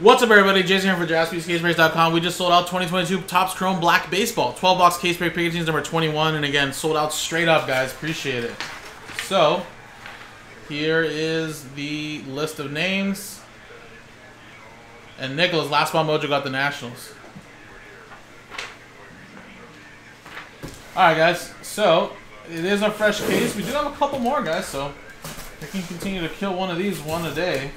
What's up, everybody? Jason here for JaspysCaseBreaks.com. We just sold out 2022 Topps Chrome Black Baseball. 12 box case break packaging number 21. And again, sold out straight up, guys. Appreciate it. So, here is the list of names. And Nicholas, last ball mojo got the Nationals. Alright, guys. So, it is a fresh case. We do have a couple more, guys. So, I can continue to kill one of these one a day.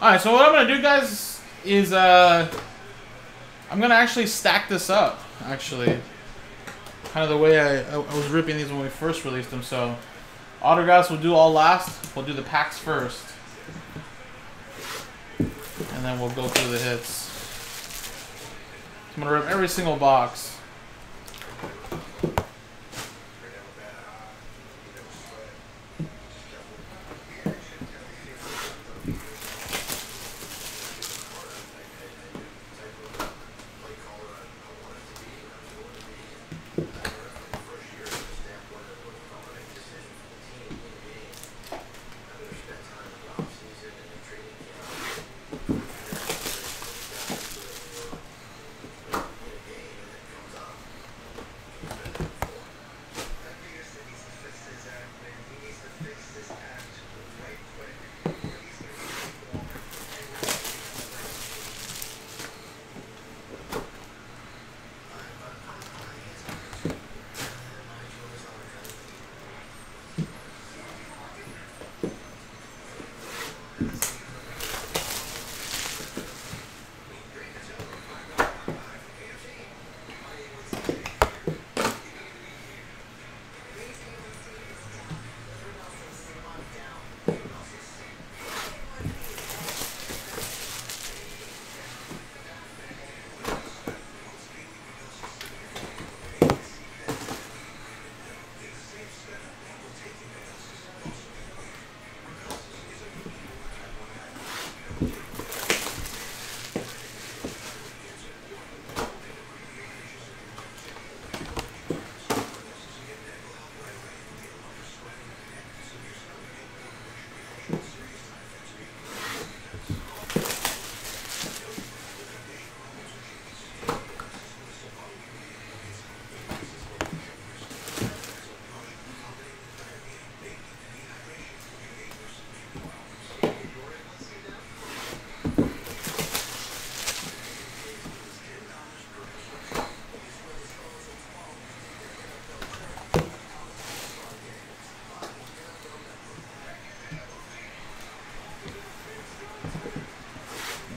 Alright, so what I'm gonna do guys is uh I'm gonna actually stack this up, actually. Kind of the way I, I, I was ripping these when we first released them, so autographs we'll do all last. We'll do the packs first. And then we'll go through the hits. I'm gonna rip every single box.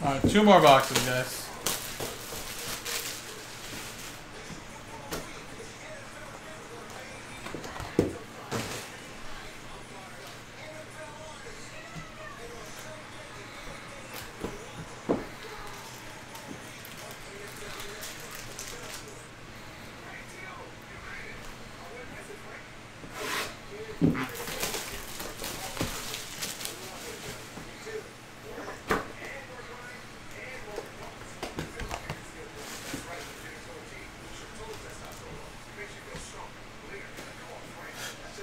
Alright, two more boxes, guys.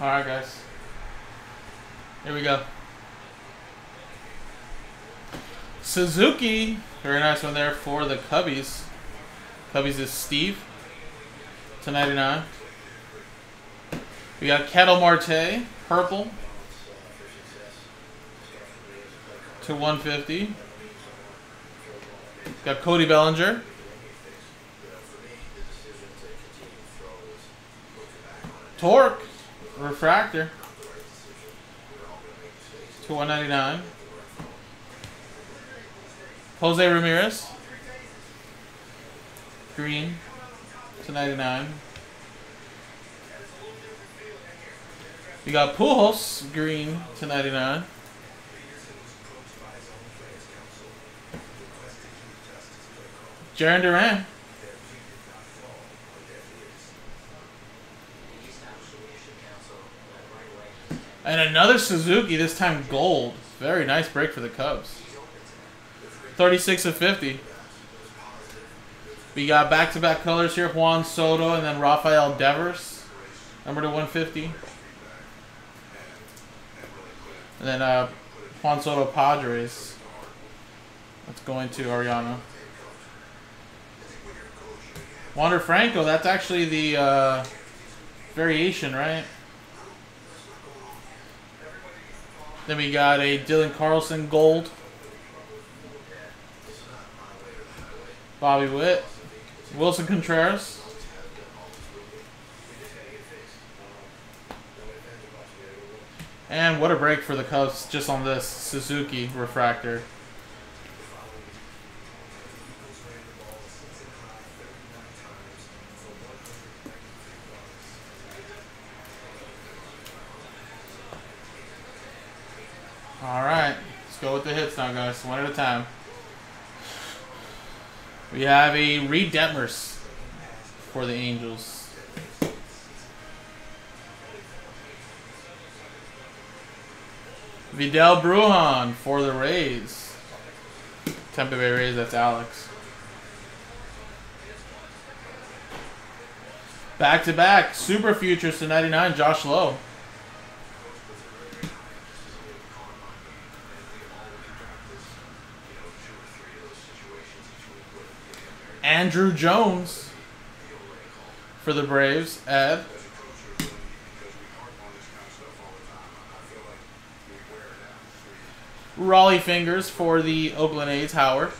Alright, guys. Here we go. Suzuki. Very nice one there for the Cubbies. Cubbies is Steve. To 99. We got Ketel Marte. Purple. To 150. Got Cody Bellinger. Torque. Refractor. To 199. Jose Ramirez. Green. To 99. We got Pujols. Green. To 99. Jarren Duran. And another Suzuki, this time gold. Very nice break for the Cubs. 36 of 50. We got back-to-back -back colors here. Juan Soto and then Rafael Devers. Number to 150. And then uh, Juan Soto Padres. That's going to Ariana. Wander Franco, that's actually the uh, variation, right? Then we got a Dylan Carlson gold. Bobby Witt. Willson Contreras. And what a break for the Cubs just on this Suzuki refractor. Alright, let's go with the hits now, guys. One at a time. We have a Reid Detmers for the Angels. Vidal Bruján for the Rays. Tampa Bay Rays, that's Alex. Back to back, Super Futures to 99, Josh Lowe. Andruw Jones for the Braves, Ed. Rollie Fingers for the Oakland A's, Howard.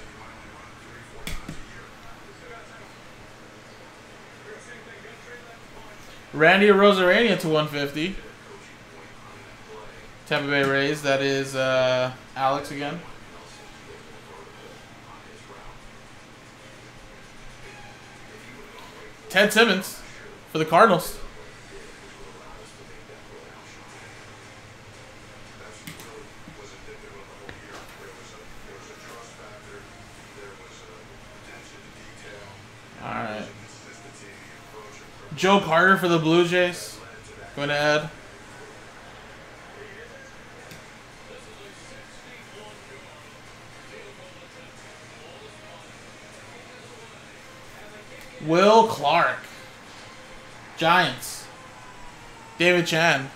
Randy Arozarena to 150. Tampa Bay Rays, that is uh, Alex again. Ted Simmons for the Cardinals. All right. Joe Carter for the Blue Jays. Going to add. Will Clark. Giants. David Chan.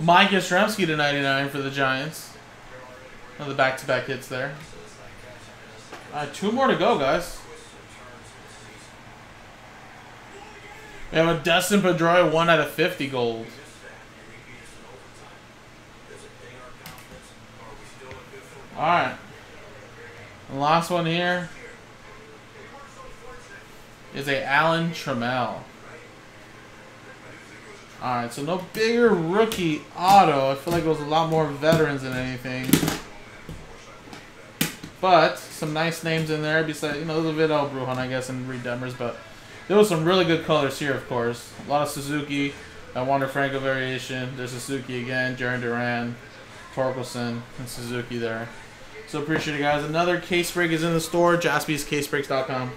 Mike Yastrzemski to 99 for the Giants. Another back-to-back -back hits there. Right, two more to go, guys. We have a Dustin Pedroia 1 out of 50 gold. Alright. last one here is a Alan Trammell. Alright, so no bigger rookie auto. I feel like it was a lot more veterans than anything. But, some nice names in there. Besides, you know, there's Vidal Bruján, I guess, and Reid Detmers, But there was some really good colors here, of course. A lot of Suzuki. That Wander Franco variation. There's Suzuki again. Jarren Duran. Torkelson. And Suzuki there. So appreciate it, guys. Another case break is in the store. JaspysCaseBreaks.com.